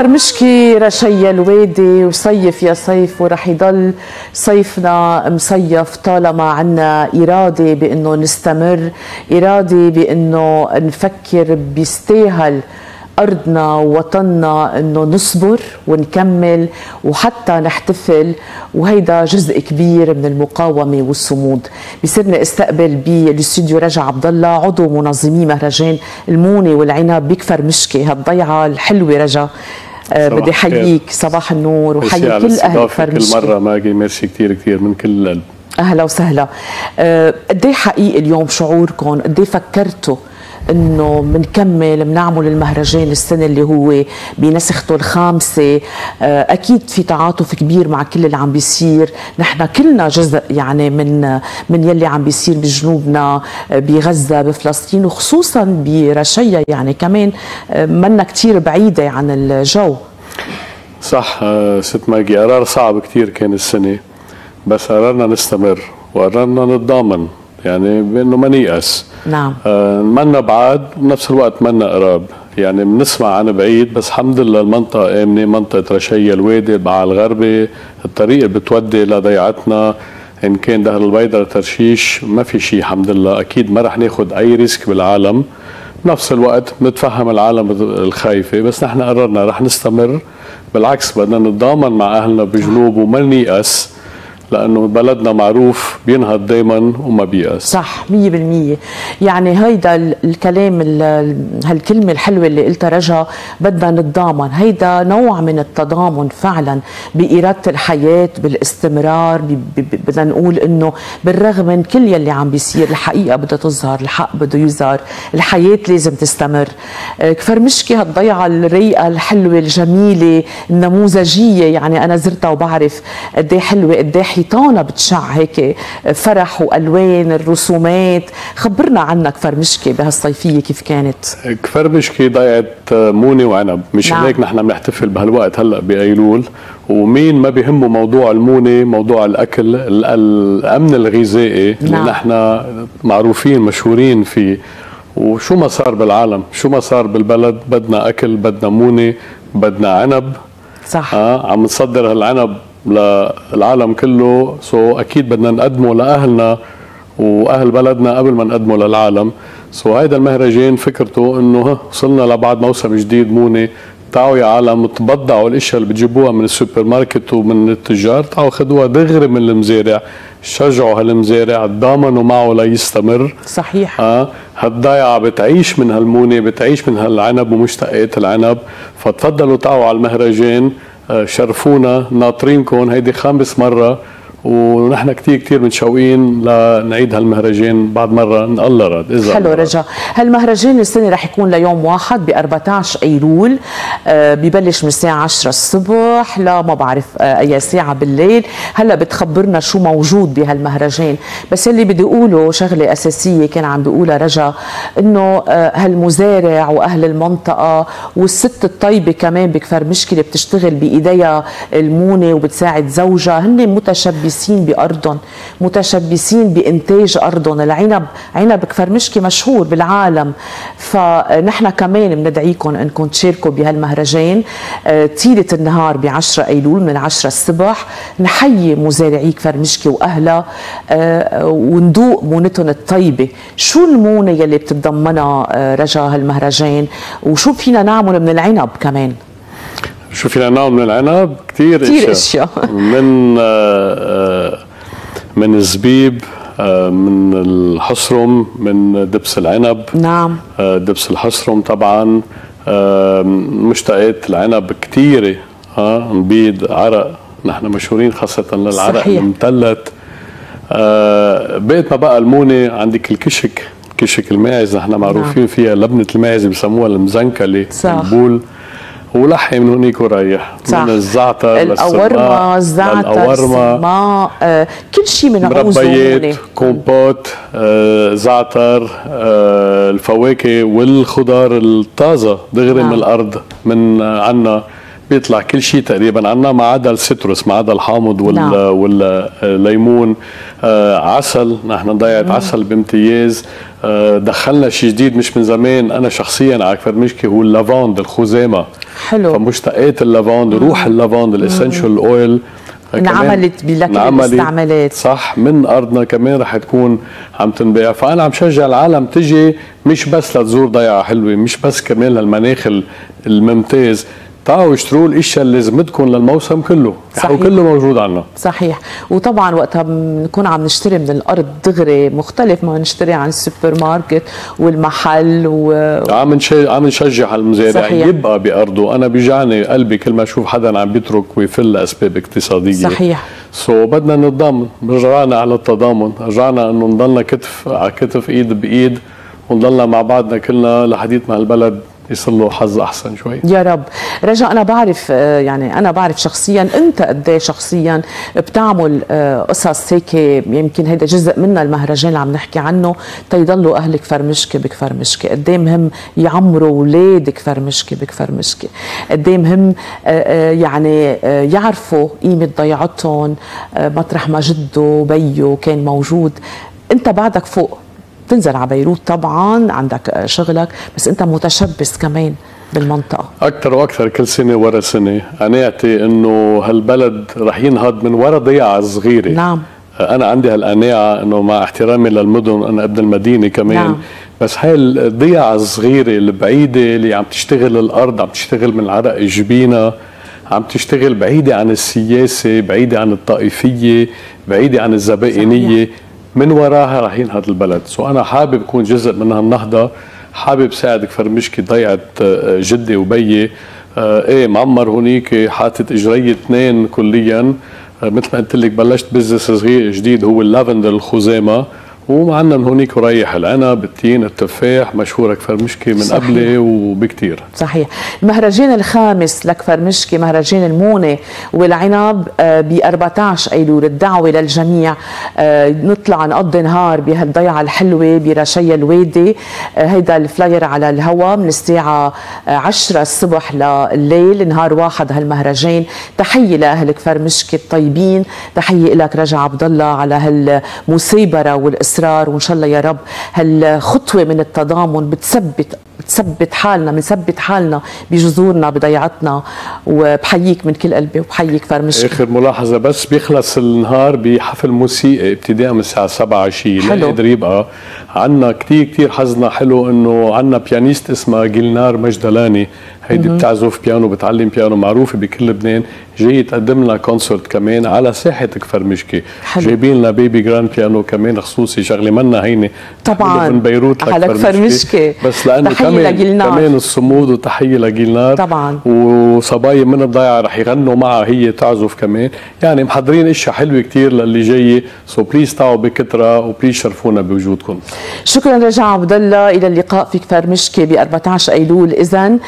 كفرمشكي رشيا الوادي وصيف يا صيف ورح يضل صيفنا مصيف طالما عنا إرادة بأنه نستمر إرادة بأنه نفكر بيستاهل أرضنا ووطننا أنه نصبر ونكمل وحتى نحتفل. وهيدا جزء كبير من المقاومة والصمود. بصيرنا استقبل بالاستوديو رجع عبد الله عضو منظمي مهرجان المونة والعنب. بكفر مشكي هالضيعة الحلوة رجا. بدي احييك صباح النور وحيي كل أهل كل مرة ماجي ميرسي كثير كثير من كل القلب أهلا وسهلا. أه قد إيه حقيقي اليوم شعوركم؟ قد إيه فكرتوا؟ إنه بنكمل بنعمل المهرجان السنة اللي هو بنسخته الخامسة. آه، أكيد في تعاطف كبير مع كل اللي عم بيصير. نحن كلنا جزء يعني من من يلي عم بيصير بجنوبنا آه، بغزة بفلسطين وخصوصا برشيا يعني كمان آه، منا كثير بعيدة عن الجو. صح ست ماجي قرار صعب كثير كان السنة بس قررنا نستمر وقررنا نتضامن. يعني بأنه ما نيأس. نعم. آه منا بعاد بنفس الوقت منا قراب. يعني بنسمع عن بعيد بس الحمد لله المنطقة آمنة منطقة رشية الوادي البعا الغربي الطريق اللي بتودي لضيعتنا. إن كان دهر البيضة ترشيش ما في شيء الحمد لله. أكيد ما رح ناخذ أي ريسك بالعالم. بنفس الوقت بنتفهم العالم الخايفة بس نحن قررنا رح نستمر. بالعكس بدنا نتضامن مع أهلنا بجنوب وما نيأس. لأنه بلدنا معروف بينهض دائما وما بيأس. صح 100% يعني هيدا الكلام هالكلمة الحلوة اللي قلتها رجا بدنا نتضامن. هيدا نوع من التضامن فعلا بإرادة الحياة بالاستمرار بدنا نقول إنه بالرغم من كل يلي عم بيصير الحقيقة بدها تظهر الحق بده يظهر. الحياة لازم تستمر. آه، كفرمشكي هالضيعة الريقه الحلوة الجميلة النموذجية يعني أنا زرتها وبعرف قد إيه حلوة قد إيه حيطانة بتشع هيك فرح وألوان الرسومات. خبرنا عنك كفر مشكي بهالصيفية كيف كانت؟ كفر مشكي ضيعت موني وعنب. مش نعم. هيك نحن بنحتفل بهالوقت هلأ بأيلول؟ ومين ما بيهمه موضوع المونة موضوع الأكل الأمن الغذائي نعم. اللي نحن معروفين مشهورين فيه. وشو ما صار بالعالم؟ شو ما صار بالبلد؟ بدنا أكل بدنا مونة بدنا عنب. صح. آه عم نصدر هالعنب للعالم كله. سو أكيد بدنا نقدمه لأهلنا وأهل بلدنا قبل ما نقدمه للعالم. so هيدا المهرجان فكرته إنه وصلنا لبعد موسم جديد موني تعالوا يا عالم تبضعوا الأشياء اللي بتجيبوها من السوبر ماركت ومن التجار. تعالوا خذوها دغري من المزارع. شجعوا هالمزارع تضامنوا معه ليستمر. صحيح. آه هالضيعة بتعيش من هالمونة بتعيش من هالعنب ومشتقات العنب. فتفضلوا تعالوا على المهرجان. شرفونا ناطرينكم. هيدي خامس مرة. ونحن كثير كثير متشوقين لنعيد هالمهرجان بعد مرة. إن الله راد إذا حلو رجا هالمهرجان السنة رح يكون ليوم واحد ب 14 أيلول آه ببلش من الساعة 10 الصبح لا ما بعرف آه أي ساعة بالليل. هلا بتخبرنا شو موجود بهالمهرجان. بس اللي بدي أقوله شغلة أساسية كان عم بيقولها رجا إنه آه هالمزارع وأهل المنطقة والست الطيبة كمان بكفر مشكلة بتشتغل بإيديها المونة وبتساعد زوجها. هن متشبثين متشبثين بأرضهم متشبثين بإنتاج أرضهم العنب عنب كفرمشكي مشهور بالعالم. فنحن كمان بندعيكم أنكم تشاركوا بهالمهرجان. آه، طيلة النهار ب 10 أيلول من 10 الصبح. نحيي مزارعي كفرمشكي وأهلها آه، وندوق مونتهم الطيبة. شو المونة يلي بتتضمنها آه، رجا هالمهرجان؟ وشو فينا نعمل من العنب كمان؟ شو فينا نعمل من العنب كثير كثير إشياء. من آه، آه، من الزبيب آه، من الحصرم من دبس العنب. نعم. دبس الحصرم طبعا. مشتقات العنب كثيره ها نبيض عرق. نحن مشهورين خاصة للعرق صحيح. المثلث بقيت ما بقى المونة عندك الكشك. كشك الماعز نحن معروفين نعم. فيها لبنة الماعز بسموها المزنكلة صح. البول. ولحي من هونيك ورايح صح. من الزعتر القاورما الزعتر السماق آه كل شيء من مربيات كومبوت آه زعتر آه الفواكه والخضار الطازة دغري نعم. من الأرض من آه عنا بيطلع كل شيء تقريبا عنا ما عدا ال citrus ما عدا الحامض وال نعم. والليمون آه عسل نحن ضيعة عسل بامتياز. آه دخلنا شيء جديد مش من زمان. أنا شخصيا على مشكي هو ال lavande الخزامه حلو. فمشتقات ال lavande روح ال lavande ال essential oil انعملت لكل الاستعمالات صح من أرضنا كمان رح تكون عم تنباع. فأنا عم شجع العالم تجي مش بس لتزور ضيعة حلوة مش بس كمان للمناخ الممتاز. تعالوا اشتروا الاشياء اللي لازمتكم للموسم كله. صحيح. وكله موجود عنا. صحيح. وطبعا وقتها بنكون عم نشتري من الأرض دغري مختلف ما نشتري عن السوبر ماركت والمحل و عم عم نشجع المزارع يبقى بأرضه. أنا بيجعني قلبي كل ما أشوف حدا عم بيترك ويفل لاسباب اقتصادية. صحيح. so so, بدنا نتضامن رجعنا على التضامن. رجعنا إنه نضلنا كتف على كتف إيد بإيد ونضلنا مع بعضنا كلنا لحديت ما البلد. يصير له حظ أحسن شوي. يا رب. رجا أنا بعرف آه، يعني أنا بعرف شخصيا أنت قد إيه شخصيا بتعمل آه، قصص هيك يمكن هيدا جزء من المهرجان اللي عم نحكي عنه تيضلوا أهل كفر مشكي بكفر مشكي قد إيه مهم يعمروا أولاد كفر مشكي بكفر مشكي قد إيه مهم آه، يعني يعرفوا قيمة ضيعتهم مطرح ما جده وبيه كان موجود. أنت بعدك فوق. بتنزل على بيروت طبعا عندك شغلك بس أنت متشبث كمان بالمنطقة. أكثر وأكثر كل سنة ورا سنة. قناعتي إنه هالبلد رح ينهض من ورا ضيعة صغيرة. نعم. أنا عندي هالقناعة إنه مع احترامي للمدن أنا ابن المدينة كمان. نعم. بس هاي الضيعة الصغيرة البعيدة اللي عم تشتغل الأرض عم تشتغل من عرق جبينها عم تشتغل بعيدة عن السياسة بعيدة عن الطائفية بعيدة عن الزبائنية. من وراها رح ينهض البلد. so أنا حابب أكون جزء من هالنهضة. حابب ساعد كفر مشكي ضيعة آه، جدي وبيي آه إيه معمر هونيك حاطط إجري اثنين كليا. آه مثل ما قلت لك بلشت business صغير جديد هو اللافندر الخزامه ومعنا من هونيك وريح العنب التين التفاح مشهورة كفر مشكي من قبلي وبكتير. صحيح. المهرجان الخامس لكفر مشكي مهرجان المونة والعنب آه، ب 14 أيلول. الدعوة للجميع آه، نطلع نقضي نهار بهالضيعة الحلوة برشيا الوادي. آه، هيدا الفلاير على الهواء من الساعة 10 الصبح لليل نهار واحد هالمهرجان. تحية لأهل كفر مشكي الطيبين. تحية لك رجع عبد الله على هالمثابره والإصرار الإصرار وإن شاء الله يا رب هالخطوة من التضامن بتثبت بتثبت حالنا بنثبت حالنا بجذورنا بضيعتنا وبحييك من كل قلبي وبحيي كفرمشكي آخر ملاحظة بس بيخلص النهار بحفل موسيقي ابتداء من الساعة 7 عشيه حلو. قادر يبقى. عندنا كثير كثير حظنا حلو إنه عندنا pianiste اسمها جيلنار مجدلاني. هيدي بتعزف بيانو بتعلم بيانو معروفة بكل لبنان. جاي تقدم لنا concert كمان على ساحه كفر مشكي جايبين لنا baby grand piano كمان خصوصي شغلة منا هينة. طبعا. من بيروت على بس لأنه كمان كمان الصمود وتحية لجيلنار طبعا. وصبايا من الضيعه رح يغنوا معها هي تعزف كمان. يعني محضرين إشياء حلوة كثير للي جاي. so please تعوا بكثره و please شرفونا بوجودكم. شكرا رجع عبد الله إلى اللقاء في كفر مشكي ب 14 أيلول. اذا